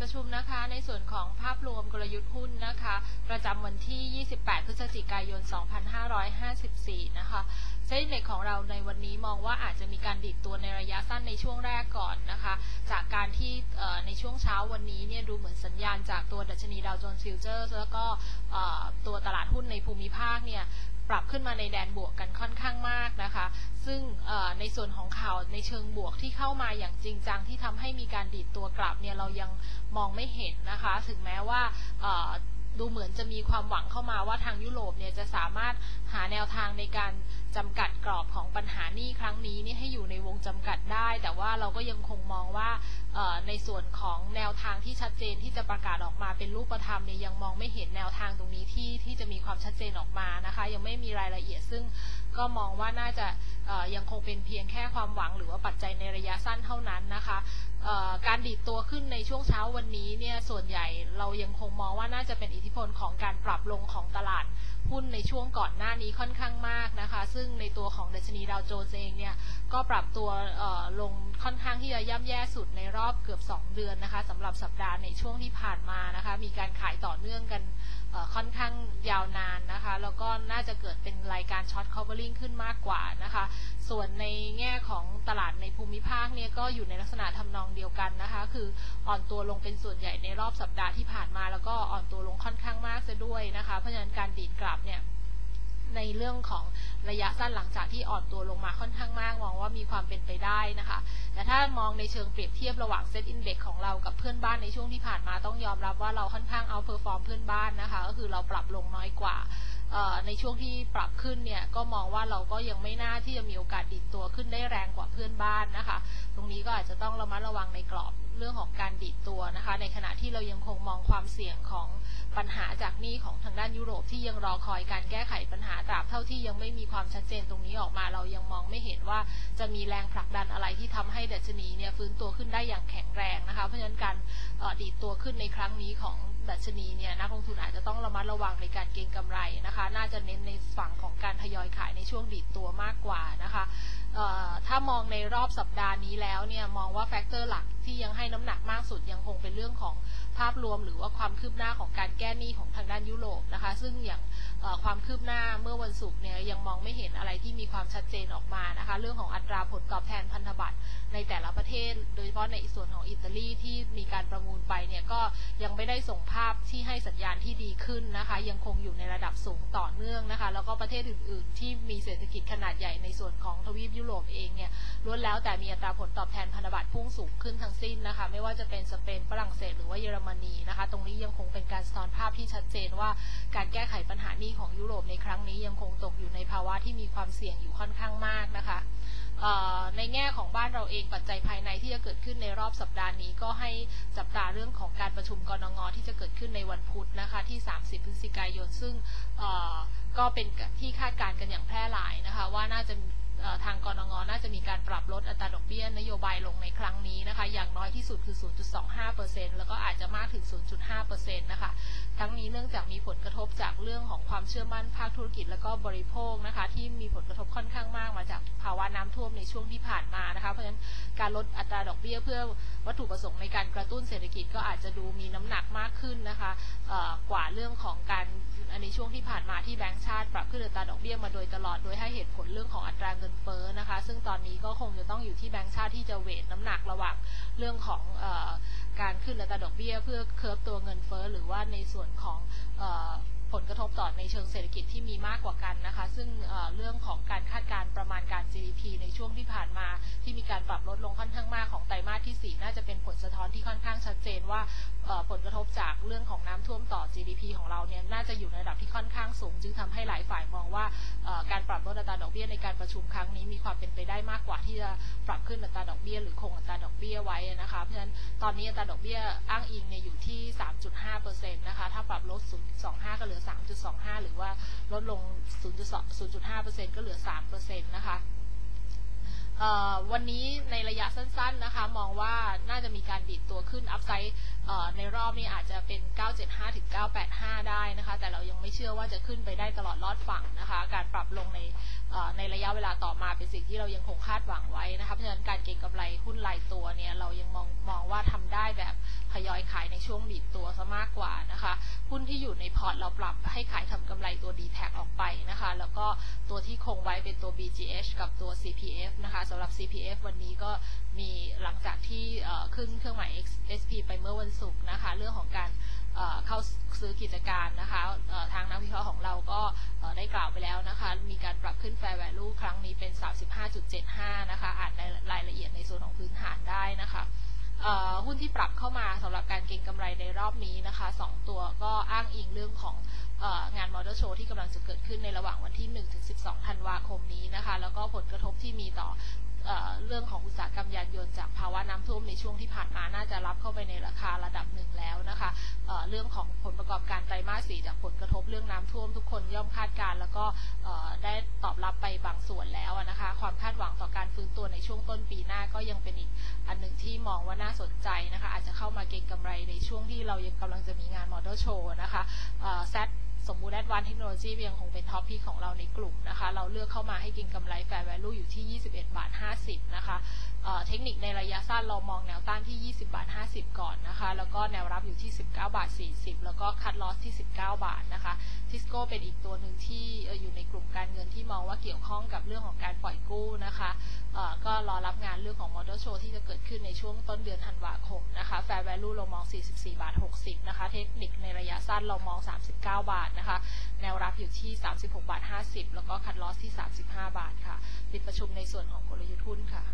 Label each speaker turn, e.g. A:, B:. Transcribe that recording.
A: ประชุมนะคะ ในส่วนของภาพรวมกลยุทธ์หุ้นนะคะ ประจำวันที่ 28 พฤศจิกายน 2554 นะคะ SET Index ของเราในวันนี้มองว่าอาจจะมีการดีดตัวในระยะสั้นในช่วงแรกก่อนนะคะ จากการที่ในช่วงเช้าวันนี้เนี่ยดูเหมือนสัญญาณจากตัวดัชนีดาวโจนส์ฟิวเจอร์แล้วก็ตัวตลาดหุ้นในภูมิภาคเนี่ย ปรับขึ้นมาในแดนบวกกันค่อนข้างมากนะคะ ซึ่งในส่วนของข่าวในเชิงบวกที่เข้ามาอย่างจริงจังที่ทำให้มีการดีดตัวกลับเนี่ยเรายังมองไม่เห็นนะคะ ถึงแม้ว่า ดูเหมือนจะมีความหวังเข้ามาว่าทางยุโรปเนี่ยจะสามารถหาแนวทางในการจำกัดกรอบของปัญหานี้ครั้งนี้นี่ให้อยู่ในวงจำกัดได้ แต่ว่าเราก็ยังคงมองว่าในส่วนของแนวทางที่ชัดเจนที่จะประกาศออกมาเป็นรูปธรรมเนี่ยยังมองไม่เห็นแนวทางตรงนี้ที่ที่จะมีความชัดเจนออกมานะคะ ยังไม่มีรายละเอียดซึ่งก็มองว่าน่าจะยังคงเป็นเพียงแค่ความหวังหรือว่าปัจจัยในระยะสั้นเท่านั้นนะคะ การดีดตัวขึ้นในช่วงเช้าวันนี้เนี่ยส่วนใหญ่เรายังคงมองว่าน่าจะเป็นอิทธิพลของการปรับลงของตลาดหุ้นในช่วงก่อนหน้านี้ค่อนข้างมากนะคะ ซึ่งในตัวของดัชนีดาวโจนส์เองเนี่ยก็ปรับตัวลงค่อนข้างที่จะย่ำแย่สุดในรอบเกือบ 2 เดือนนะคะสำหรับสัปดาห์ในช่วงที่ผ่านมานะคะ มีการขายต่อเนื่องกันค่อนข้างยาวนานนะคะ แล้วก็น่าจะเกิดเป็นรายการช็อต covering ขึ้นมากกว่านะคะ ส่วนในแง่ของตลาดในภูมิภาคเนี่ยก็อยู่ในลักษณะทำนองเดียวกันนะคะ คืออ่อนตัวลงเป็นส่วนใหญ่ในรอบสัปดาห์ที่ผ่านมา แล้วก็อ่อนตัวลงค่อนข้างมากซะด้วยนะคะ เพราะฉะนั้นการดีดกลับเนี่ยในเรื่องของระยะสั้นหลังจากที่อ่อนตัวลงมาค่อนข้างมาก มองว่ามีความเป็นไปได้นะคะ แต่ถ้ามองในเชิงเปรียบเทียบระหว่าง SET Index ของเรากับเพื่อนบ้านในช่วงที่ผ่านมาต้องยอมรับว่าเราค่อนข้าง outperform เพื่อนบ้านนะคะ ก็คือเราปรับลงน้อยกว่า ในช่วงที่ปรับขึ้นเนี่ยก็มองว่าเราก็ยังไม่น่าที่จะมีโอกาสดิดตัวขึ้นได้แรงกว่าเพื่อนบ้านนะคะ ตรงนี้ก็อาจจะต้องระมัดระวังในกรอบเรื่องของการดิดตัวนะคะ ในขณะที่เรายังคงมองความเสี่ยงของปัญหาจากหนี้ของทางด้านยุโรปที่ยังรอคอยการแก้ไขปัญหาตราบเท่าที่ยังไม่มีความชัดเจนตรงนี้ออกมาเรายังมองไม่เห็นว่าจะมีแรงผลักดันอะไรที่ทำให้ดัชนีเนี่ยฟื้นตัวขึ้นได้อย่างแข็งแรงนะคะ เพราะฉะนั้นการดีดตัวขึ้นในครั้งนี้ของ ดัชนีเนี่ยนักลงทุนอาจจะต้องระมัดระวังในการเก็งกำไรนะคะ น่าจะเน้นในฝั่งของการทยอยขายในช่วงดีดตัวมากกว่านะคะถ้ามองในรอบสัปดาห์นี้แล้วเนี่ยมองว่า factor หลักที่ น้ำหนักมากสุดยังคงเป็นเรื่องของภาพรวม หรือว่าความคืบหน้าของการแก้หนี้ของทางด้านยุโรปนะคะ ซึ่งอย่างความคืบหน้าเมื่อวันศุกร์เนี่ยยังมองไม่เห็นอะไรที่มีความชัดเจนออกมานะคะ เรื่องของอัตราผลตอบแทนพันธบัตรในแต่ละประเทศ โดยเฉพาะในส่วนของอิตาลีที่มีการประมูลไปเนี่ยก็ยังไม่ได้ส่งภาพที่ให้สัญญาณที่ดีขึ้นนะคะ ยังคงอยู่ในระดับสูงต่อเนื่องนะคะ แล้วก็ประเทศอื่น ๆ ที่มีเศรษฐกิจขนาดใหญ่ในส่วนของทวีปยุโรปเองเนี่ยล้วนแล้วแต่มีอัตราผลตอบแทนพันธบัตรพุ่งสูงขึ้นทั้งสิ้นนะคะไม่ว่าจะเป็นสเปนฝรั่งเศสหรือว่าเยอรมนีนะคะ ตรงนี้ยังคงเป็นการสะท้อนภาพที่ชัดเจนว่าการแก้ไขปัญหานี้ของยุโรปในครั้งนี้ยังคงตกอยู่ในภาวะที่มีความเสี่ยงอยู่ค่อนข้างมากนะคะในแง่ของบ้านเราเองปัจจัยภายในที่จะเกิดขึ้นในรอบสัปดาห์นี้ ก็ให้จับตาเรื่องของการประชุมกรงงที่จะเกิดขึ้นในวันพุธนะคะที่ 30 พฤศจิกายน ซึ่งก็เป็นที่คาดการณ์กันอย่างแพร่หลายนะคะว่าน่าจะ ทางกรงงน่าจะมีการปรับลดอัตราดอกเบี้ยนโยบายลงในครั้งนี้นะคะ อย่างน้อยที่สุดคือ 0.25%แล้วก็อาจจะมากถึง 0.5%นะคะ ทั้งนี้เนื่องจากมีผลกระทบจากเรื่องของความเชื่อมั่นภาคธุรกิจและก็บริโภคนะคะ ที่มีผลกระทบค่อนข้างมากมาจากภาวะน้ำท่วมในช่วงที่ผ่านมานะคะ เพราะฉะนั้นการลดอัตราดอกเบี้ยเพื่อวัตถุประสงค์ในการกระตุ้นเศรษฐกิจก็อาจจะดูมีน้ำหนักมากขึ้นนะคะกว่าเรื่องของการในช่วงที่ผ่านมาที่แบงก์ชาติปรับขึ้นอัตราดอกเบี้ยมาโดยตลอดโดยให้เหตุผลเรื่องของอัตราเงินเฟ้อนะคะ ซึ่งตอนนี้ก็คงจะต้องอยู่ที่แบงก์ชาติที่จะเวทน้ำหนักระหว่างเรื่องของออการขึ้นอัตราดอกเบี้ย เพื่อเคิร์ฟตัวเงินเฟ้อหรือว่าในส่วนของผลกระทบต่อในเชิงเศรษฐกิจที่มีมากกว่ากันนะคะ ซึ่งเเรื่องของการคาดการประมาณการ GDP ในช่วงที่ผ่านมา ที่มีการปรับลดลงค่อนข้างมากของไตรมาสที่ 4 น่าจะเป็นผลสะท้อนที่ค่อนข้างชัดเจน ว่าผลกระทบจากเรื่องของน้ำท่วมต่อ GDP ของเราเนี่ยน่าจะอยู่ในระดับที่ค่อนข้างสูง จึงทำให้หลายฝ่ายมองว่าการปรับลดอัตราดอกเบี้ยในการประชุมครั้งนี้มีความเป็นไปได้มากกว่าที่จะปรับขึ้นอัตราดอกเบี้ยหรือคงอัตราดอกเบี้ยไว้นะคะเพราะฉะนั้นตอนนี้อัตราดอกเบี้ยอ้างอิงเนี่ยอยู่ที่ 3.5%นะคะถ้าปรับลด 0.25 ก็เหลือ 3.25 หรือว่าลดลง 0.2 0.5%ก็เหลือ 3%นะคะเอ่อ วันนี้ในระยะสั้นๆนะคะ มองว่าน่าจะมีการดีดตัวขึ้นอัพไซด์ ในรอบนี้อาจจะเป็น 975 ถึง 985 ได้นะคะ แต่เรายังไม่เชื่อว่าจะขึ้นไปได้ตลอดรอดฝั่งนะคะ การปรับลงในในระยะเวลาต่อมาเป็นสิ่งที่เรายังคงคาดหวังไว้นะคะ เพราะฉะนั้นการเก็งกำไรหุ้นรายตัวเนี่ยเรายังมองมองว่าทำได้แบบทยอยขายในช่วงดีดตัวซะมากกว่านะคะ หุ้นที่อยู่ในพอร์ตเราปรับให้ขายทำกำไรตัว d t แทออกไปนะคะ แล้วก็ตัวที่คงไว้เป็นตัว BGH กับตัว CPF นะคะสำหรับ CPF วันนี้ก็มีหลังจากที่ขึ้นเครื่องหมาย XSP ไปเมื่อวันศุกร์นะคะ เรื่องของการเข้าซื้อกิจการนะคะทางนักวิเคราะห์ของเราก็ได้กล่าวไปแล้วนะคะ มีการปรับขึ้น Fair Value ครั้งนี้เป็น 35.75 นะคะ อ่านในรายละเอียดในส่วนของพื้นฐานได้นะคะหุ้นที่ปรับเข้ามาสำหรับการเก็งกำไรในรอบนี้นะคะ 2 ตัวก็อ้างอิงเรื่องของงานมอเตอร์โชว์ที่กำลังจะเกิดขึ้นในระหว่างวันที่1ถึง12 ธันวาคมนี้นะคะ แล้วก็ผลกระทบที่มีต่อ เเรื่องของอุตสาหกรรมยานยนต์จากภาวะน้ำท่วมในช่วงที่ผ่านมาน่าจะรับเข้าไปในราคาระดับหนึ่งแล้วนะคะเเรื่องของผลประกอบการไตรมาสสี่จากผลกระทบเรื่องน้ำท่วมทุกคนย่อมคาดการ์แล้วก็ได้ตอบรับไปบางส่วนแล้วนะคะ ความคาดหวังต่อการฟื้นตัวในช่วงต้นปีหน้าก็ยังเป็นอีกอันหนึ่งที่มองว่าน่าสนใจนะคะ อาจจะเข้ามาเก็งกำไรในช่วงที่เรายังกำลังจะมีงาน motor show นะคะ SAT สมบูรณ์แอ๊ดวานซ์เทคโนโลยียังคงเป็น top pick ของเราในกลุ่มนะคะ เราเลือกเข้ามาให้เก็งกำไร fair value อยู่ที่ 21 บาท 50 นะคะเทคนิคในระยะสั้นเรามองแนวต้านที่ 20 บาท 50 ก่อนนะคะ แล้วก็แนวรับอยู่ที่ 19 บาท 40 แล้วก็ cut loss ที่ 19 บาทนะคะทิสโก้เป็นอีกตัวหนึ่งที่อยู่ในกลุ่มการเงินที่มองว่าเกี่ยวข้องกับเรื่องของการปล่อยกู้นะคะก็รอรับงานเรื่องของมอเตอร์โชว์ที่จะเกิดขึ้นในช่วงต้นเดือนธันวาคมนะคะแฟร์แวลูเรามอง 44 บาท 60 นะคะ เทคนิคในระยะสั้นเรามอง 39 บาทนะคะ แนวรับอยู่ที่ 36 บาท 50 แล้วก็คัดลอสที่ 35 บาทค่ะ ปิดประชุมในส่วนของกลยุทธ์หุ้นค่ะ